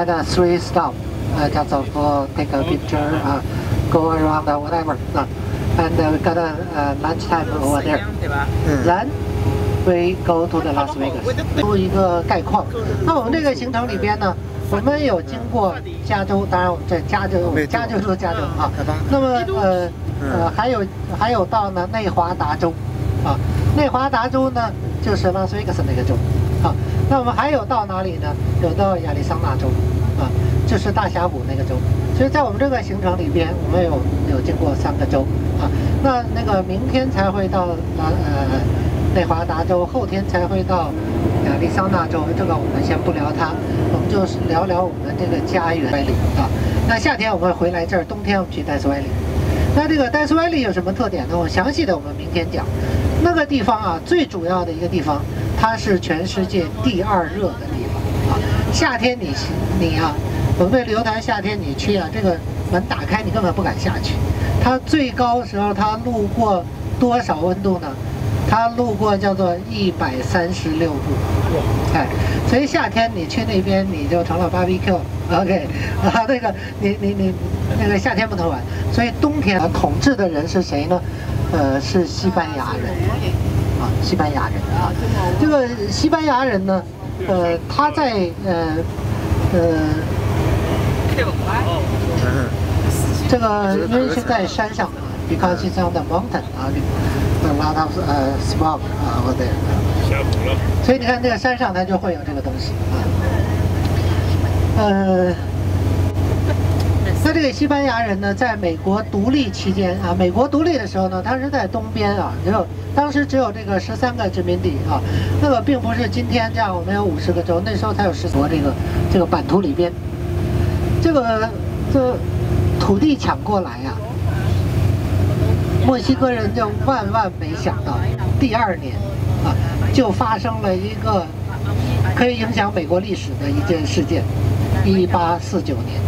Had a three stop, uh, just of uh, take a picture, uh, go around uh, whatever. Uh, and uh, we got a uh, lunchtime over there. Then we go to the Las Vegas. 做一个概况。那我们这个行程里边呢，我们有经过加州，当然我们在加州，我们加州说加州啊。那么呃呃还有还有到呢内华达州，啊，内华达州呢就是拉斯维加斯那个州，啊，那我们还有到哪里呢？有到亚利桑那州，啊，就是大峡谷那个州。所以在我们这个行程里边，我们有有经过三个州，啊，那那个明天才会到拉呃内华达州，后天才会到亚利桑那州。这个我们先不聊它，我们就是聊聊我们这个家园里啊。那夏天我们回来这儿，冬天我们去戴斯威里。那这个戴斯威利有什么特点呢？我详细的我们明天讲。那个地方啊，最主要的一个地方，它是全世界第二热的地方啊。夏天你你啊，我们旅游团夏天你去啊，这个门打开你根本不敢下去。它最高时候它路过多少温度呢？它路过叫做一百三十六度，哎，所以夏天你去那边你就成了 barbecue，OK，啊，那个你你你那个夏天不能玩，所以冬天啊统治的人是谁呢？呃，是西班牙人，啊，西班牙人啊，这个西班牙人呢，呃，他在呃呃，这个因为是在山上，because it's on the mountain 啊。a lot of 呃 smog 啊，over there。所以你看，这个山上它就会有这个东西啊。呃，他这个西班牙人呢，在美国独立期间啊，美国独立的时候呢，他是在东边啊，只有当时只有这个十三个殖民地啊，那个并不是今天这样，我们有五十个州，那时候才有十国这个这个版图里边，这个这土地抢过来呀。墨西哥人就万万没想到，第二年啊，就发生了一个可以影响美国历史的一件事件。一八四九年，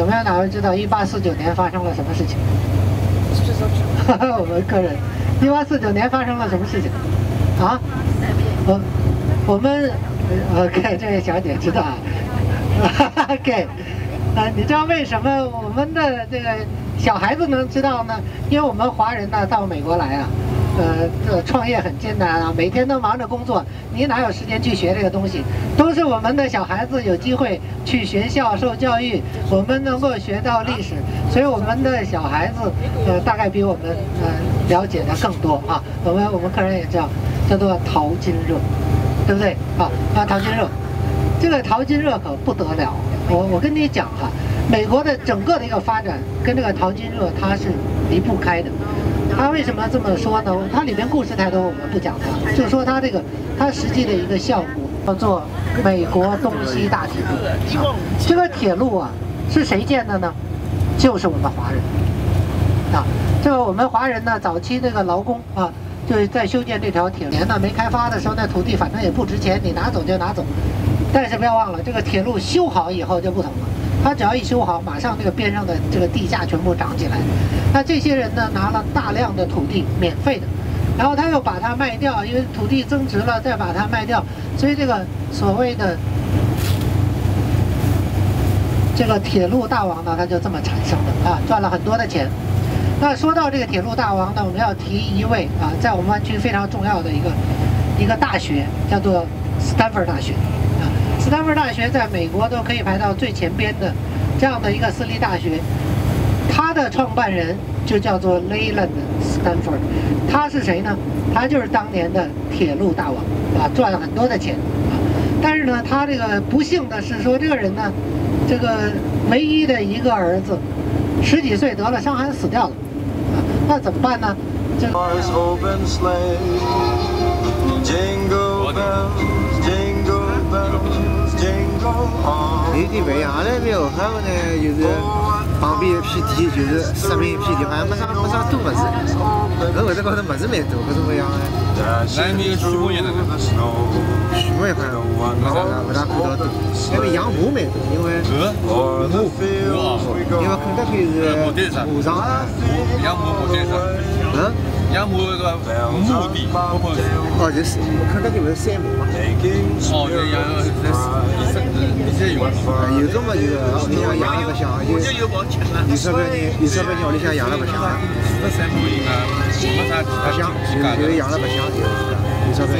有没有哪位知道一八四九年发生了什么事情？哈 哈我们个人，一八四九年发生了什么事情？啊？我我们 OK，这位小姐知道啊？OK，啊，你知道为什么我们的这个？小孩子能知道呢，因为我们华人呢到美国来啊，呃，这创业很艰难啊，每天都忙着工作，你哪有时间去学这个东西？都是我们的小孩子有机会去学校受教育，我们能够学到历史，所以我们的小孩子呃大概比我们呃了解的更多啊。我们我们客人也知道，叫做淘金热，对不对？啊啊，淘金热，这个淘金热可不得了，我我跟你讲哈。美国的整个的一个发展跟这个淘金热它是离不开的。它为什么这么说呢？它里面故事太多，我们不讲它。就说它这个它实际的一个效果叫做美国东西大铁路。这个铁路啊是谁建的呢？就是我们华人啊。这个我们华人呢早期那个劳工啊就是在修建这条铁路呢没开发的时候，那土地反正也不值钱，你拿走就拿走。但是不要忘了，这个铁路修好以后就不同了。它只要一修好，马上这个边上的这个地价全部涨起来。那这些人呢，拿了大量的土地，免费的，然后他又把它卖掉，因为土地增值了，再把它卖掉，所以这个所谓的这个铁路大王呢，他就这么产生的啊，赚了很多的钱。那说到这个铁路大王呢，我们要提一位啊，在我们湾区非常重要的一个一个大学，叫做斯坦福大学。斯坦福大学在美国都可以排到最前边的，这样的一个私立大学，它的创办人就叫做 Leland Stanford，他是谁呢？他就是当年的铁路大王啊，赚了很多的钱啊。但是呢，他这个不幸的是说，这个人呢，这个唯一的一个儿子，十几岁得了伤寒死掉了啊，那怎么办呢？这。有点不一样，阿拉边后海呢，就是旁边一片地，就是石明一片地，好像没啥没啥多么子。搿后头高头么子蛮多，搿种么样的。那边有畜牧业的，畜牧业好像没啥啥，不大看到多。那边养马蛮多，因为马马因为肯德基是马场，养马马代场。嗯。养马那个牧地，哦，就是肯德基不是山马嘛？哦，对，养在有这么一个，你想养了白相，就有少部分人，有少部分人屋里向养了白相，那三部人啊，没啥其他相其他有有养了白相，有有少部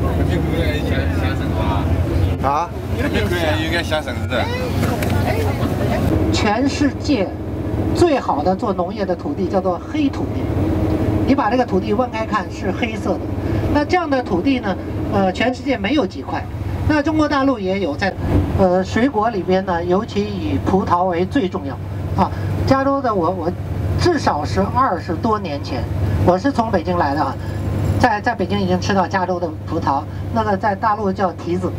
分人，哎。下绳子。全世界最好的做农业的土地叫做黑土地，你把这个土地弯开看是黑色的。那这样的土地呢，呃，全世界没有几块。那中国大陆也有，在呃水果里边呢，尤其以葡萄为最重要。啊，加州的我我至少是二十多年前，我是从北京来的啊，在在北京已经吃到加州的葡萄，那个在大陆叫提子。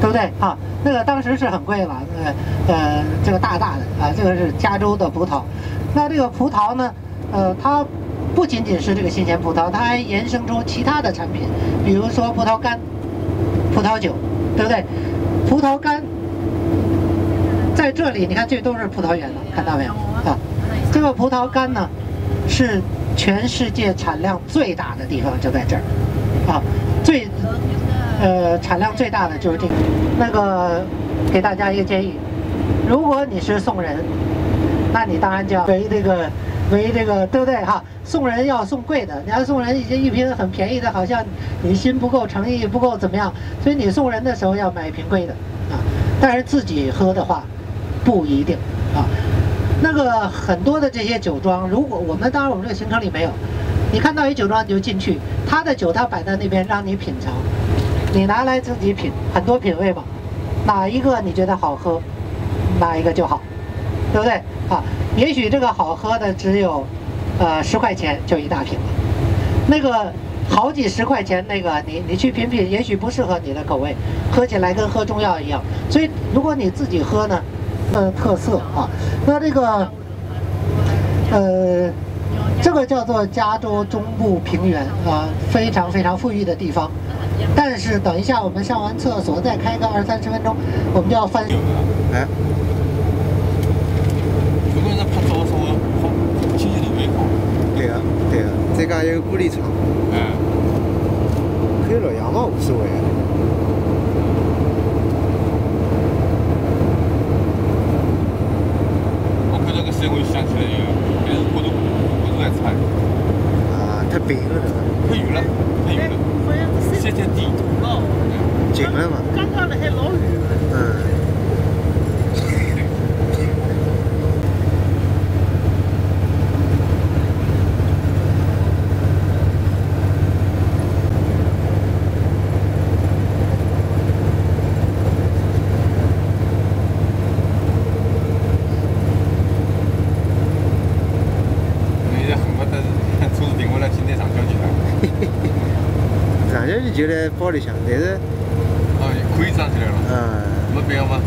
对不对啊？那个当时是很贵了，呃呃，这个大大的啊，这个是加州的葡萄。那这个葡萄呢，呃，它不仅仅是这个新鲜葡萄，它还延伸出其他的产品，比如说葡萄干、葡萄酒，对不对？葡萄干在这里，你看这都是葡萄园了，看到没有啊？这个葡萄干呢，是全世界产量最大的地方就在这儿啊，最。呃，产量最大的就是这个。那个，给大家一个建议：如果你是送人，那你当然就要为这个，为这个，对不对哈？送人要送贵的，你要送人已经一瓶很便宜的，好像你心不够诚意，不够怎么样？所以你送人的时候要买一瓶贵的啊。但是自己喝的话，不一定啊。那个很多的这些酒庄，如果我们当然我们这个行程里没有，你看到一酒庄你就进去，他的酒他摆在那边让你品尝。你拿来自己品，很多品味嘛，哪一个你觉得好喝，哪一个就好，对不对啊？也许这个好喝的只有，呃，十块钱就一大瓶了，那个好几十块钱那个，你你去品品，也许不适合你的口味，喝起来跟喝中药一样。所以如果你自己喝呢，呃，特色啊，那这个，呃，这个叫做加州中部平原啊，非常非常富裕的地方。但是等一下，我们上完厕所再开个二三十分钟，我们就要翻。哎。对啊，对啊，再加一个玻璃窗。嗯。可以录像嘛，无所谓。我看这个声，我就想起来有，还是火都火都来踩。啊，太冰了，这个。太远了，太远了。这天地老，近了嘛？刚刚那还老远。嗯。就在包里向，但是，啊，可以站起来了，嗯，没必要吗？